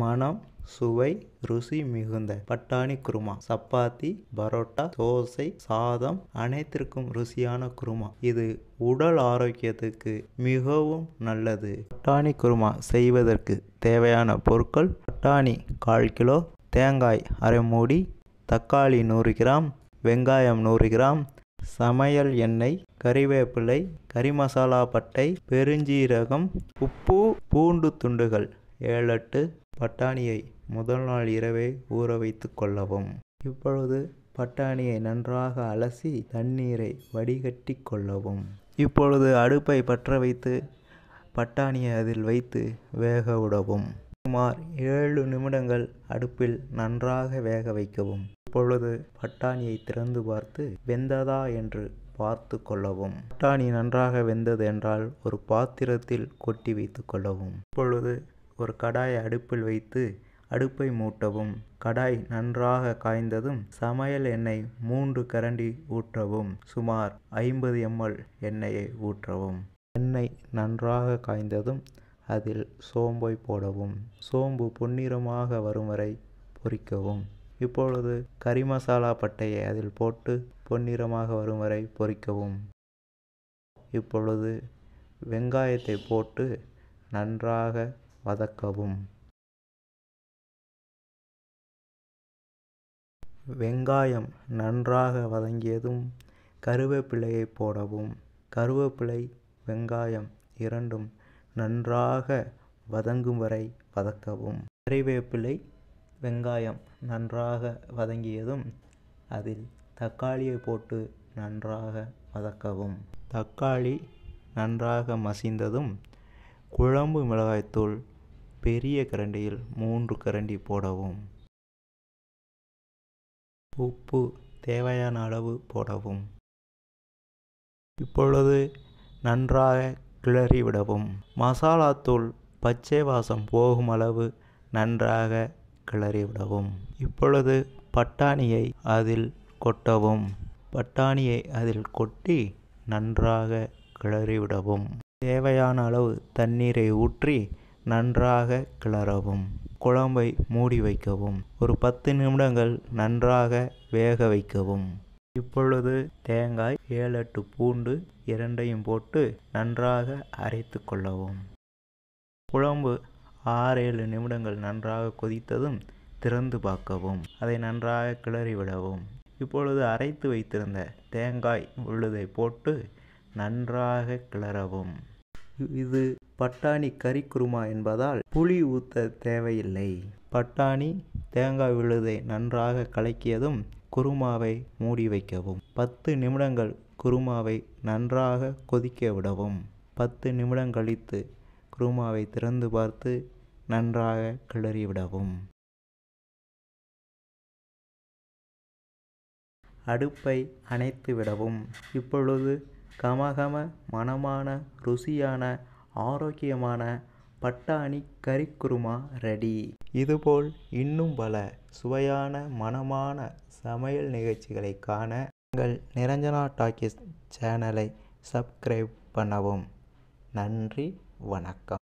மனம் சுவை ருசி மிகுந்த பட்டாணி குருமா சப்பாத்தி பரோட்டா தோசை சாதம் அனைத்திற்கும் ருசியான குருமா. இது உடல் ஆரோக்கியத்துக்கு மிகவும் நல்லது. பட்டாணி குருமா செய்வதற்கு தேவையான பொருட்கள் பட்டாணி கால் கிலோ தேங்காய் அரை மூடி தக்காளி நூறு கிராம் வெங்காயம் நூறு கிராம் சமையல் எண்ணெய் கறிவேப்பிலை கறி மசாலா பட்டை பெருஞ்சீரகம் உப்பு பூண்டு துண்டுகள் ஏழெட்டு பட்டாணியை முதல் நாள் இரவே ஊற வைத்து கொள்ளவும். இப்பொழுது பட்டாணியை நன்றாக அலசி தண்ணீரை வடிகட்டி கொள்ளவும். இப்பொழுது அடுப்பை பற்ற வைத்து பட்டாணியை அதில் வைத்து வேக விடவும். சுமார் ஏழு நிமிடங்கள் அடுப்பில் நன்றாக வேக வைக்கவும். இப்பொழுது பட்டாணியை திறந்து பார்த்து வெந்ததா என்று பார்த்து கொள்ளவும். பட்டாணி நன்றாக வெந்தது என்றால் ஒரு பாத்திரத்தில் கொட்டி வைத்து கொள்ளவும். இப்பொழுது ஒரு கடாயை அடுப்பில் வைத்து அடுப்பை மூட்டவும். கடாய் நன்றாக காய்ந்ததும் சமையல் எண்ணெய் மூன்று கரண்டி ஊற்றவும். சுமார் ஐம்பது எம்எல் எண்ணெயை ஊற்றவும். எண்ணெய் நன்றாக காய்ந்ததும் அதில் சோம்பை போடவும். சோம்பு பொன்னிறமாக வரும் வரை பொரிக்கவும் இப்பொழுது கறி மசாலா பட்டையை அதில் போட்டு பொன்னிறமாக வரும் வரை பொரிக்கவும் இப்பொழுது வெங்காயத்தை போட்டு நன்றாக வதக்கவும். வெங்காயம் நன்றாக வதங்கியதும் கருவேப்பிலையை போடவும். கருவேப்பிலை வெங்காயம் இரண்டும் நன்றாக வதங்கும் வரை வதக்கவும். கறிவேப்பிலை வெங்காயம் நன்றாக வதங்கியதும் அதில் தக்காளியை போட்டு நன்றாக வதக்கவும். தக்காளி நன்றாக மசிந்ததும் குழம்பு மிளகாய்த்தூள் பெரிய கரண்டியில் மூன்று கரண்டி போடவும். உப்பு தேவையான அளவு போடவும். இப்பொழுது நன்றாக கிளறி விடவும். மசாலாத்தூள் பச்சை வாசம் போகும் அளவு நன்றாக கிளறி விடவும். இப்பொழுது பட்டாணியை அதில் கொட்டவும். பட்டாணியை அதில் கொட்டி நன்றாக கிளறிவிடவும் தேவையான அளவு தண்ணீரை ஊற்றி நன்றாக கிளறவும். குழம்பை மூடி வைக்கவும். ஒரு பத்து நிமிடங்கள் நன்றாக வேக வைக்கவும். இப்பொழுது தேங்காய் ஏழு எட்டு பூண்டு இரண்டையும் போட்டு நன்றாக அரைத்து கொள்ளவும். குழம்பு ஆறு ஏழு நிமிடங்கள் நன்றாக கொதித்ததும் திறந்து பார்க்கவும். அதை நன்றாக கிளறிவிடவும் இப்பொழுது அரைத்து வைத்திருந்த தேங்காய் உள்ளதை போட்டு நன்றாக கிளறவும். இது பட்டாணி கறி குருமா என்பதால் புளி ஊற்ற தேவையில்லை. பட்டாணி தேங்காய் விழுதை நன்றாக கலக்கியதும் குருமாவை மூடி வைக்கவும். பத்து நிமிடங்கள் குருமாவை நன்றாக கொதிக்க விடவும். பத்து நிமிடம் கழித்து குருமாவை திறந்து பார்த்து நன்றாக கிளறிவிடவும் அடுப்பை அணைத்து விடவும். இப்பொழுது கமகம மணமான ருசியான ஆரோக்கியமான பட்டாணி கறிக்குருமா ரெடி இதுபோல் இன்னும் பல சுவையான மணமான சமையல் நிகழ்ச்சிகளை காண உங்கள் நிரஞ்சனா டாக்கிஸ் சேனலை சப்ஸ்கிரைப் பண்ணவும். நன்றி வணக்கம்.